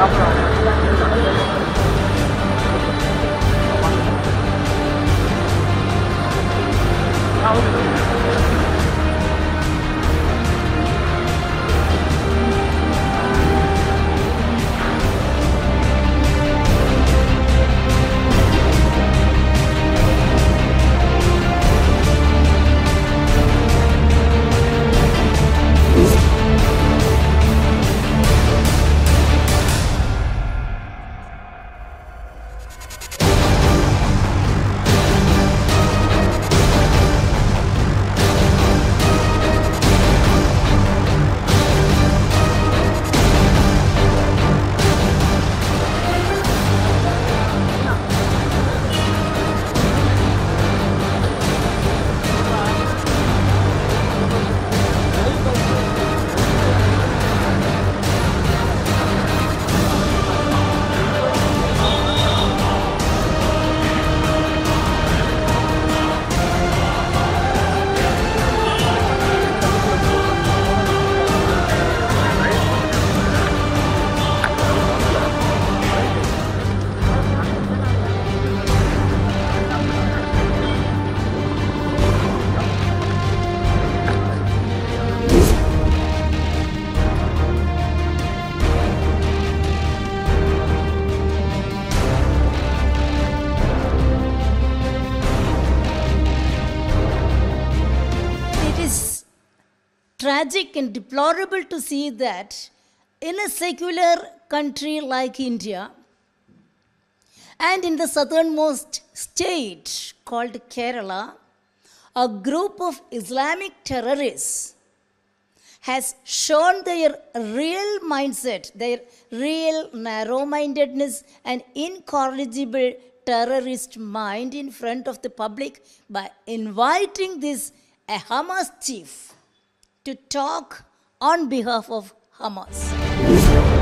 Thank you. Tragic and deplorable to see that in a secular country like India and in the southernmost state called Kerala, a group of Islamic terrorists has shown their real mindset, their real narrow mindedness, and incorrigible terrorist mind in front of the public by inviting this Hamas chief to talk on behalf of Hamas.